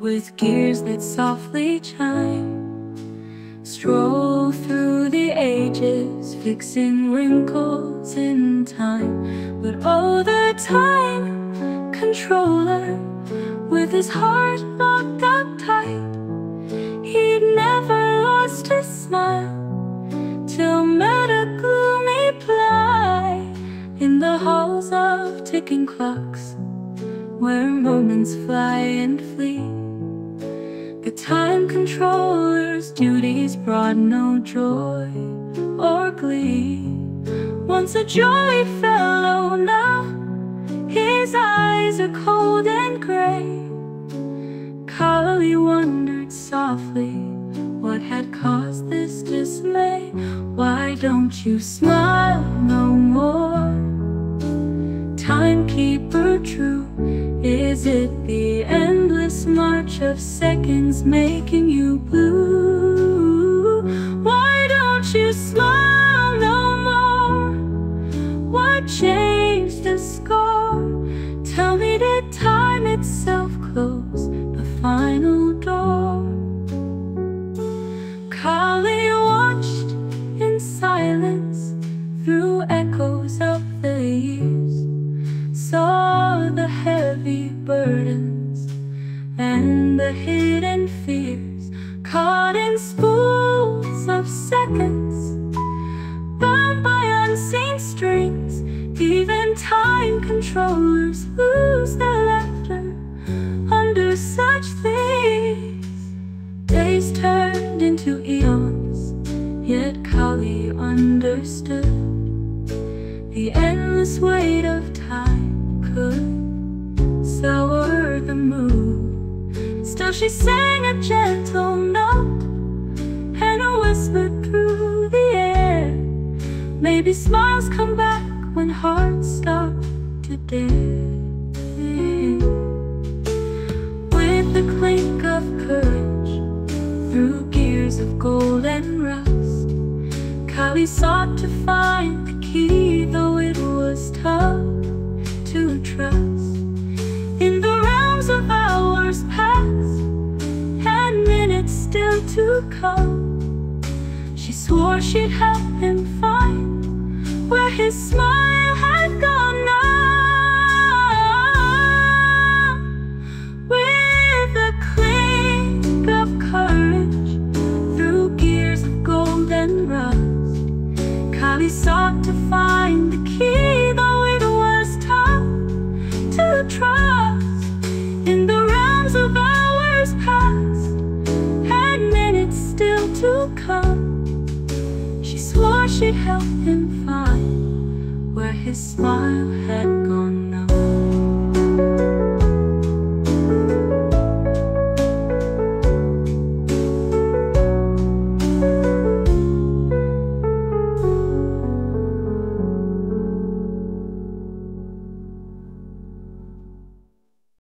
with gears that softly chime. Stroll through the ages, fixing wrinkles in time. But oh, the time controller, with his heart locked up tight, he'd never lost his smile till met a gloomy ply in the halls of ticking clocks where moments fly and flee. The time controller's duties brought no joy or glee. Once a joy fellow, now his eyes are cold and gray. Kali wondered softly what had caused this dismay. Why don't you smile no more? Timekeeper true, is it the endless march of seconds making you blue? Why don't you smile no more? What changed the score? Tell me, did time itself close the final door? Kali watched in silence through echoes of burdens and the hidden fears caught in spools of seconds, bound by unseen strings. Even time controllers lose their laughter under such things. Days turned into eons, yet Kali understood the endless weight of time the mood. Still, she sang a gentle note and a whisper through the air. Maybe smiles come back when hearts start to dare. With the clink of courage through gears of gold and rust, Kali sought to find the key, though it was tough to come, she swore she'd help him find where his smile smile.